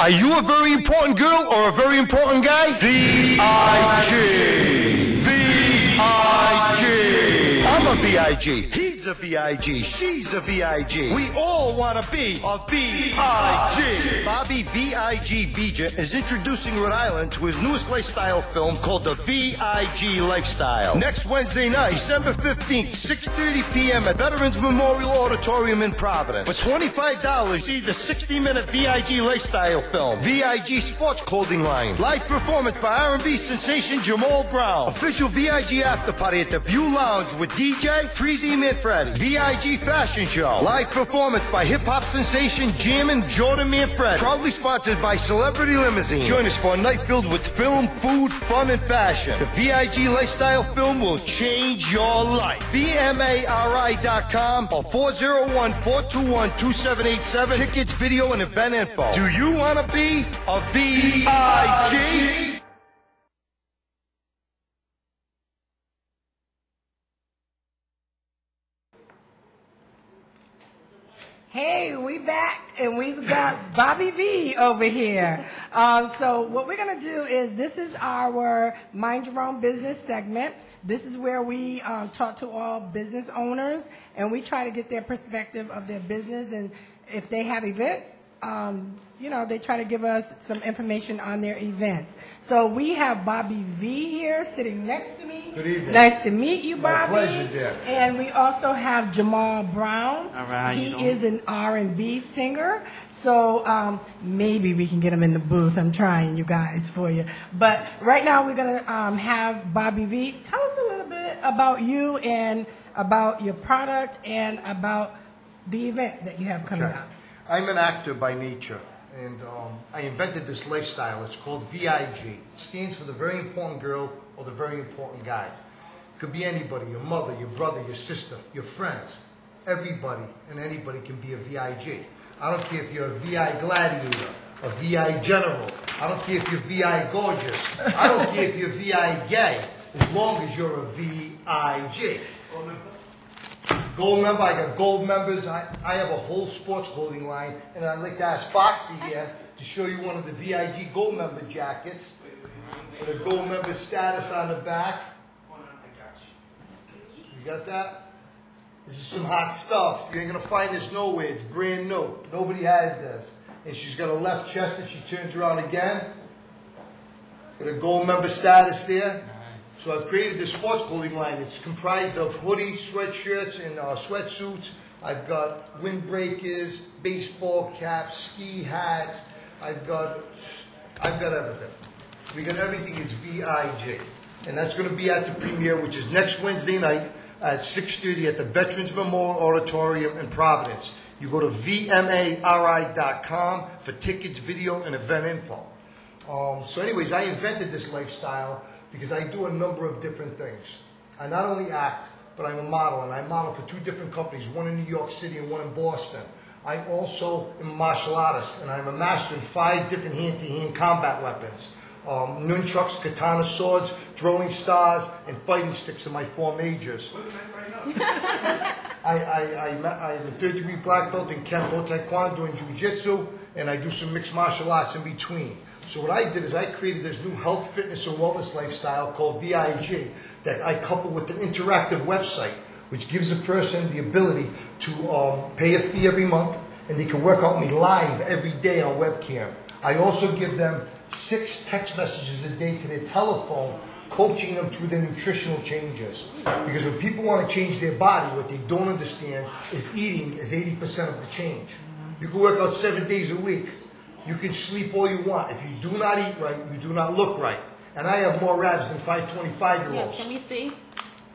Are you a very important girl or a very important guy? V-I-G. A V-I-G. He's a V-I-G. She's a V-I-G. We all want to be a a V-I-G. Bobby V-I-G Vigeant is introducing Rhode Island to his newest lifestyle film called The V-I-G Lifestyle. Next Wednesday night, December 15th, 6.30 p.m. at Veterans Memorial Auditorium in Providence. For $25, see the 60-minute V-I-G Lifestyle film, V-I-G Sports Clothing Line. Live performance by R&B sensation Jahmal Brown. Official V-I-G after party at the View Lounge with DJ Freezy Manfredi. V-I-G Fashion Show. Live performance by hip-hop sensation Jammin' Jordan Manfredi. Proudly sponsored by Celebrity Limousine. Join us for a night filled with film, food, fun, and fashion. The V-I-G Lifestyle film will change your life. VMARI.com or 401-421-2787. Tickets, video, and event info. Do you want to be a V-I-G? Hey, we back and we've got Bobby V over here. Um, so what we're gonna do is this is our Mind Your Own Business segment. This is where we um, talk to all business owners and we try to get their perspective of their business and if they have events, um, you know, they try to give us some information on their events. So we have Bobby V here sitting next to me. Good evening. Nice to meet you, My Bobby. pleasure, dear. And we also have Jahmal Brown. All right, how you He is an R&B singer. So um, maybe we can get him in the booth. I'm trying, you guys, for you. But right now we're going to um, have Bobby V. Tell us a little bit about you and about your product and about the event that you have coming Okay. up. I'm an actor by nature, and um, I invented this lifestyle. It's called VIG. It stands for the very important girl or the very important guy. It Could be anybody, your mother, your brother, your sister, your friends. Everybody and anybody can be a VIG. I don't care if you're a VI gladiator, a VI general. I don't care if you're VI gorgeous. I don't care if you're VI gay, as long as you're a VIG. Gold member, I got gold members. I, I have a whole sports clothing line, and I'd like to ask Foxy here to show you one of the VIG gold member jackets with a gold member status on the back. You got that? This is some hot stuff. You ain't gonna find this nowhere. It's brand new. Nobody has this. And she's got a left chest, and she turns around again. Got a gold member status there. So I've created this sports clothing line. It's comprised of hoodies, sweatshirts, and uh, sweatsuits. I've got windbreakers, baseball caps, ski hats. I've got, I've got everything. We got everything is VIG, and that's going to be at the premiere, which is next Wednesday night at 6:30 at the Veterans Memorial Auditorium in Providence. You go to vmari.com for tickets, video, and event info. Um, so, anyways, I invented this lifestyle because I do a number of different things. I not only act, but I'm a model, and I model for two different companies, one in New York City and one in Boston. I also am a martial artist, and I'm a master in five different hand-to-hand combat weapons. Um, nunchucks, katana swords, throwing stars, and fighting sticks are my four majors. I, I, I, I'm a third degree black belt in Kempo, Taekwondo, and Jiu Jitsu, and I do some mixed martial arts in between. So what I did is I created this new health, fitness, and wellness lifestyle called VIG that I couple with an interactive website, which gives a person the ability to um, pay a fee every month, and they can work out with me live every day on webcam. I also give them six text messages a day to their telephone coaching them through their nutritional changes. Because when people want to change their body, what they don't understand is eating is 80% of the change. You can work out seven days a week. You can sleep all you want. If you do not eat right, you do not look right. And I have more abs than 525 year olds. Yeah, can we see?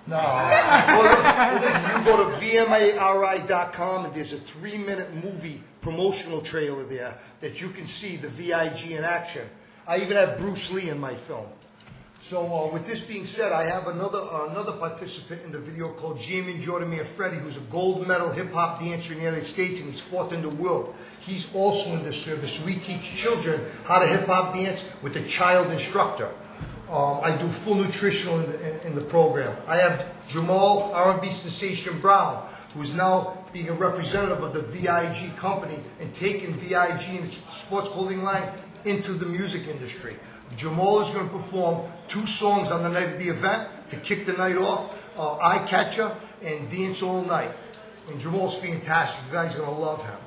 No. well, well, listen, you go to VMARI.com and there's a three minute movie promotional trailer there that you can see the VIG in action. I even have Bruce Lee in my film. So, uh, with this being said, I have another uh, another participant in the video called Jammin' Jordan Manfredi, who's a gold medal hip hop dancer in the United States, and he's fourth in the world. He's also in this service. We teach children how to hip hop dance with a child instructor. Um, I do full nutritional in the, in, in the program. I have Jahmal R&B sensation Brown, who's now being a representative of the VIG company and taking VIG and its sports clothing line into the music industry. Jahmal is going to perform two songs on the night of the event to kick the night off, uh, Eye Catcher and Dance All Night. And Jahmal's fantastic. You guys are going to love him.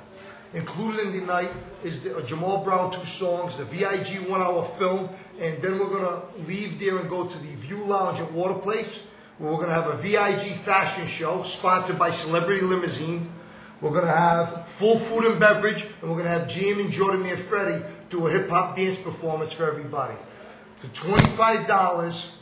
Included in the night is the, uh, Jahmal Brown two songs, the VIG one hour film, and then we're going to leave there and go to the View Lounge at Water Place, where we're going to have a VIG fashion show sponsored by Celebrity Limousine. We're going to have full food and beverage, and we're going to have Jammin' Jordan Manfredi do a hip hop dance performance for everybody. For $25,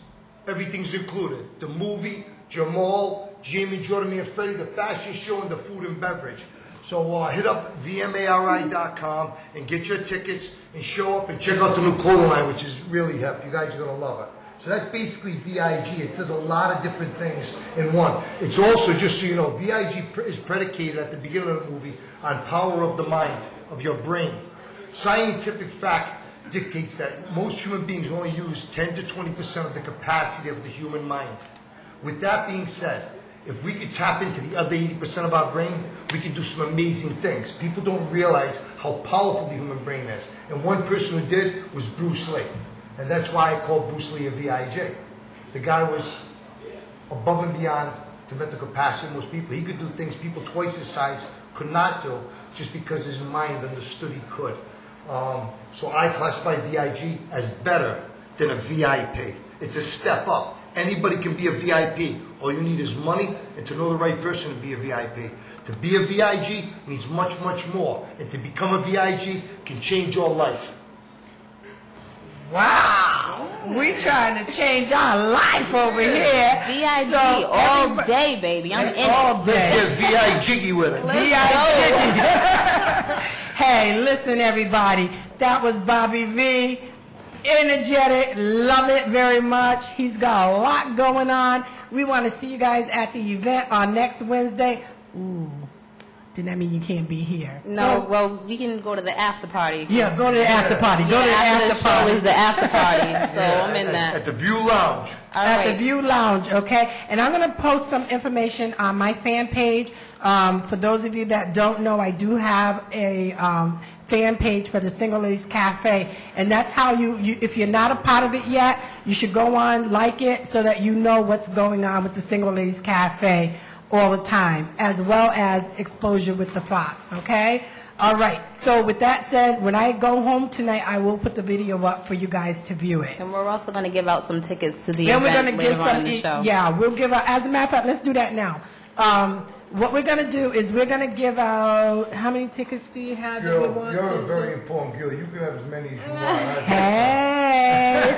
everything's included. The movie, Jahmal, Jamie Jordan and Freddie, the fashion show, and the food and beverage. So uh, hit up vmari.com and get your tickets and show up and check out the new clothing line, which is really hip. You guys are going to love it. So that's basically VIG. It does a lot of different things in one. It's also, just so you know, VIG is predicated at the beginning of the movie on power of the mind, of your brain. Scientific fact dictates that most human beings only use 10 to 20% of the capacity of the human mind. With that being said, if we could tap into the other 80% of our brain, we could do some amazing things. People don't realize how powerful the human brain is. And one person who did was Bruce Lee. And that's why I call Bruce Lee a VIG. The guy was above and beyond the mental capacity of most people. He could do things people twice his size could not do just because his mind understood he could. Um, so I classify VIG as better than a VIP. It's a step up. Anybody can be a VIP. All you need is money and to know the right person to be a VIP. To be a VIG means much, much more. And to become a VIG can change your life. Wow. We trying to change our life over here. VIG So all day, baby. I'm in it. all Let's get VI jiggy with it. V.I.G. hey, listen, everybody. That was Bobby V. Energetic. Love it very much. He's got a lot going on. We want to see you guys at the event on next Wednesday. Ooh. Then that mean you can't be here. No, well, we can go to the after party. Yeah, go to the after party. Go Yeah, to the after after the show party. is the after party, so I'm in At, that. at the View Lounge. All at the. View Lounge, okay? And I'm going to post some information on my fan page. Um, for those of you that don't know, I do have a um, fan page for the Single Ladies Cafe, and that's how you, you, if you're not a part of it yet, you should go on, like it, so that you know what's going on with the Single Ladies Cafe all the time, as well as exposure with the Foxx, okay? All right, so with that said, when I go home tonight, I will put the video up for you guys to view it. And we're also going to give out some tickets to the Then we're event gonna later give on some, in the show. yeah, we'll give out, as a matter of fact, let's do that now. Um, what we're gonna do is we're gonna give out, how many tickets do you have that we want you're a to very just- important girl. You can have as many as you want. How's Hey.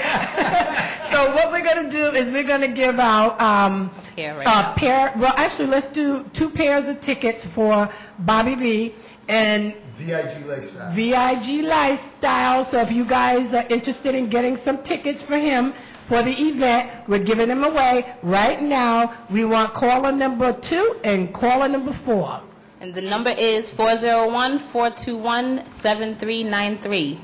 So what we're gonna do is we're gonna give out, um, Pair right a now. pair, well, actually, let's do two pairs of tickets for Bobby V and? VIG lifestyle. VIG Lifestyle. So if you guys are interested in getting some tickets for him for the event, we're giving them away right now. We want caller number two and caller number four. And the number is 401-421-7393.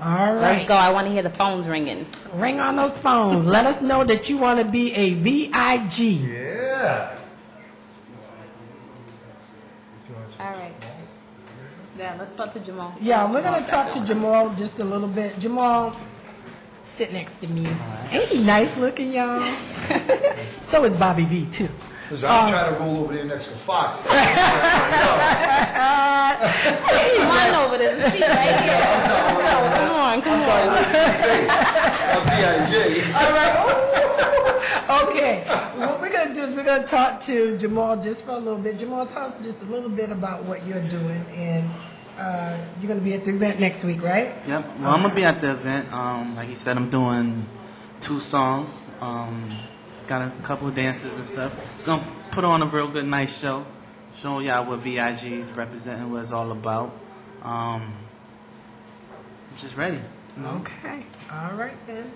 All Let's go. I want to hear the phones ringing. Ring on those phones. Let us know that you want to be a VIG. Yeah. All right. Yeah, let's talk to Jahmal. Yeah, we're going to talk to Jahmal just a little bit. Jahmal, sit next to me. Ain't he nice looking, y'all? so is Bobby V, too. Because I'm trying to roll over there next to Foxx. Come on over this seat right here. Come on, come on. I'm VIG. All right. okay. What we're gonna do is we're gonna talk to Jahmal just for a little bit. Jahmal, tell us just a little bit about what you're doing, and uh, you're gonna be at the event next week, right? Yep. Well, I'm gonna be at the event. Um, like he said, I'm doing two songs. Um, got a couple of dances and stuff. It's gonna put on a real good, nice show, showing y'all what VIG's is representing, what it's all about. Um, I'm just ready. you know? Okay. All right then.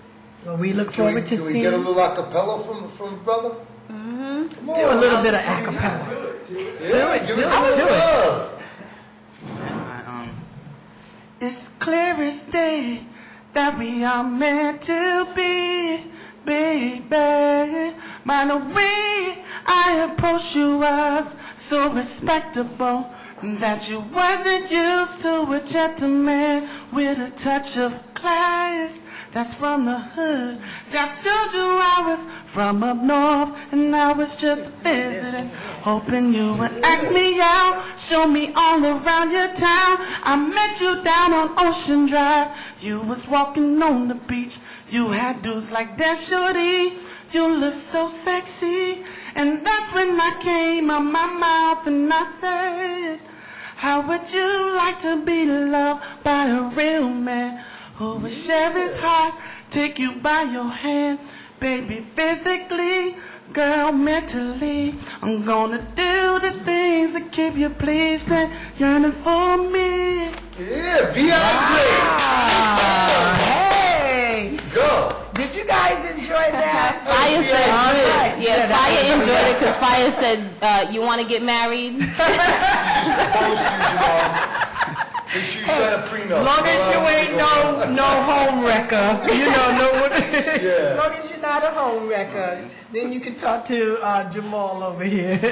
Well, we look Can we, forward to can we get a little acapella from from brother? Mm-hmm. do a little bit of acapella. Do it, Give do it, do it. love. I, um, it's clear as day that we are meant to be, baby. By the way, I approached you was so respectable that you wasn't used to a gentleman with a touch of class. That's from the hood. See, I told you I was from up north and I was just visiting, hoping you would ask me out, show me all around your town. I met you down on Ocean Drive. You was walking on the beach. You had dudes like that, shorty. You look so sexy. And that's when I came out my mouth and I said, How would you like to be loved by a real man who would share his heart, take you by your hand, baby, physically, girl, mentally? I'm gonna do the things that keep you pleased and yearning for me. Yeah, V.I.G. Ah, hey, Go. did you guys enjoy that? Fire said, All right. yeah, Yeah, Fire enjoyed it because Fire said, uh, you want to get married? Proposed to you, Jahmal. Make sure you sign a prenup. Long as you ain't no no home wrecker, you know, no. Yeah. Long as you're not a home wrecker, then you can talk to uh, Jahmal over here.